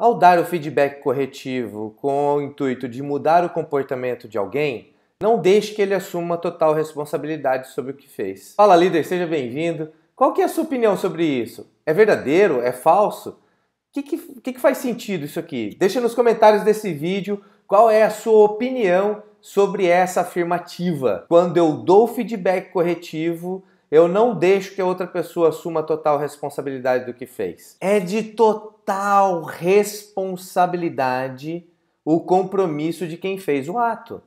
Ao dar o feedback corretivo com o intuito de mudar o comportamento de alguém, não deixe que ele assuma total responsabilidade sobre o que fez. Fala líder, seja bem-vindo. Qual que é a sua opinião sobre isso? É verdadeiro? É falso? O que, que, que, faz sentido isso aqui? Deixa nos comentários desse vídeo qual é a sua opinião sobre essa afirmativa. Quando eu dou feedback corretivo, eu não deixo que a outra pessoa assuma total responsabilidade do que fez. É de total responsabilidade o compromisso de quem fez o ato.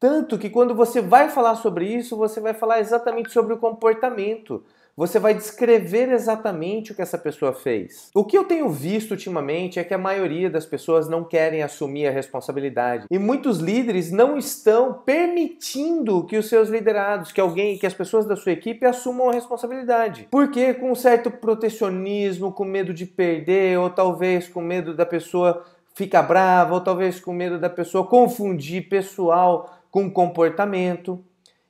Tanto que quando você vai falar sobre isso, você vai falar exatamente sobre o comportamento você vai descrever exatamente o que essa pessoa fez. O que eu tenho visto ultimamente é que a maioria das pessoas não querem assumir a responsabilidade e muitos líderes não estão permitindo que os seus liderados, que alguém, que as pessoas da sua equipe assumam a responsabilidade. Porque com um certo protecionismo, com medo de perder ou talvez com medo da pessoa ficar brava ou talvez com medo da pessoa confundir pessoal com comportamento.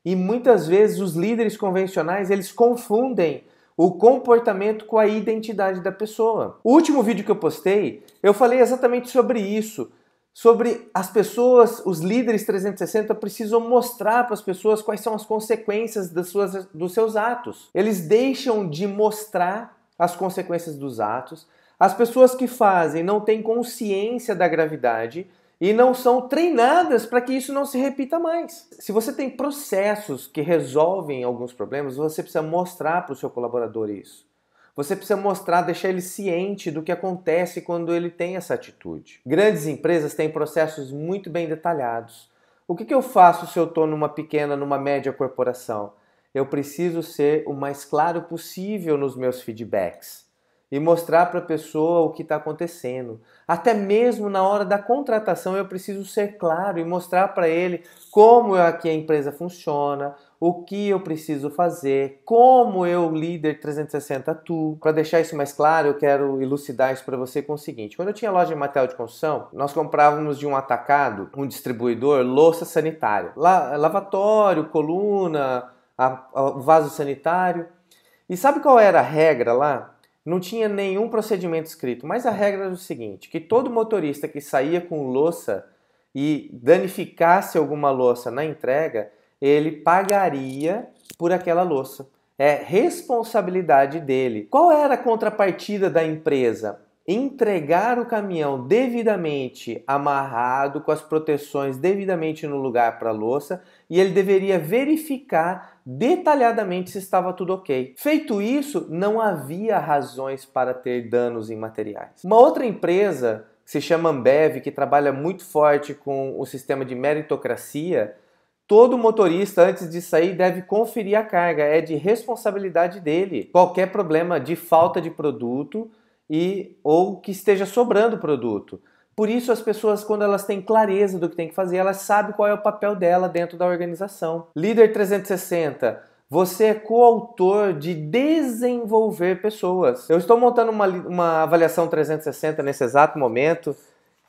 E muitas vezes os líderes convencionais, eles confundem o comportamento com a identidade da pessoa. O último vídeo que eu postei, eu falei exatamente sobre isso, sobre as pessoas, os líderes 360 precisam mostrar para as pessoas quais são as consequências das suas, dos seus atos. Eles deixam de mostrar as consequências dos atos. As pessoas que fazem não têm consciência da gravidade e não são treinadas para que isso não se repita mais. Se você tem processos que resolvem alguns problemas, você precisa mostrar para o seu colaborador isso. Você precisa mostrar, deixar ele ciente do que acontece quando ele tem essa atitude. Grandes empresas têm processos muito bem detalhados. O que, que eu faço se eu estou numa pequena, numa média corporação? Eu preciso ser o mais claro possível nos meus feedbacks e mostrar para a pessoa o que está acontecendo. Até mesmo na hora da contratação eu preciso ser claro e mostrar para ele como aqui a empresa funciona, o que eu preciso fazer, como eu, líder 360, atuo. Para deixar isso mais claro, eu quero elucidar isso para você com o seguinte: quando eu tinha loja de material de construção, nós comprávamos de um atacado, um distribuidor, louça sanitária, lavatório, coluna, a, a, vaso sanitário. E sabe qual era a regra lá? Não tinha nenhum procedimento escrito, mas a regra era o seguinte: que todo motorista que saía com louça e danificasse alguma louça na entrega, ele pagaria por aquela louça. É responsabilidade dele. Qual era a contrapartida da empresa? Entregar o caminhão devidamente amarrado, com as proteções devidamente no lugar para a louça, e ele deveria verificar detalhadamente se estava tudo ok. Feito isso, não havia razões para ter danos em materiais. Uma outra empresa que se chama Ambev, que trabalha muito forte com o sistema de meritocracia, Todo motorista, antes de sair, deve conferir a carga, é de responsabilidade dele. Qualquer problema de falta de produto, e ou que esteja sobrando produto. Por isso as pessoas quando elas têm clareza do que tem que fazer, elas sabem qual é o papel dela dentro da organização. Líder 360, você é coautor de desenvolver pessoas. Eu estou montando uma, uma avaliação 360 nesse exato momento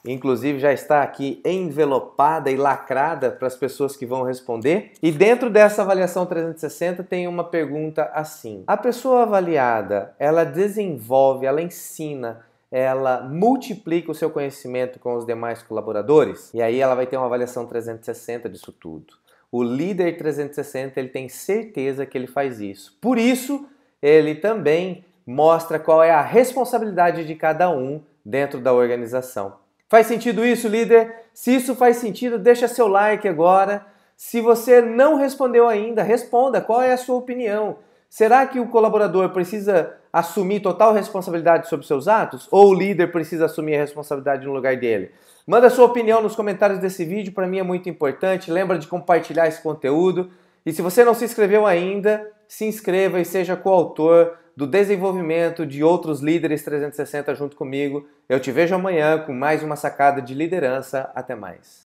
inclusive já está aqui envelopada e lacrada para as pessoas que vão responder. E dentro dessa avaliação 360 tem uma pergunta assim: a pessoa avaliada, ela desenvolve, ela ensina, ela multiplica o seu conhecimento com os demais colaboradores? E aí ela vai ter uma avaliação 360 disso tudo. O líder 360, ele tem certeza que ele faz isso. Por isso, ele também mostra qual é a responsabilidade de cada um dentro da organização. Faz sentido isso, líder? Se isso faz sentido, deixa seu like agora. Se você não respondeu ainda, responda. Qual é a sua opinião? Será que o colaborador precisa assumir total responsabilidade sobre seus atos? Ou o líder precisa assumir a responsabilidade no lugar dele? Manda sua opinião nos comentários desse vídeo, para mim é muito importante. Lembra de compartilhar esse conteúdo. E se você não se inscreveu ainda, se inscreva e seja coautor do desenvolvimento de outros líderes 360 junto comigo. Eu te vejo amanhã com mais uma sacada de liderança. Até mais.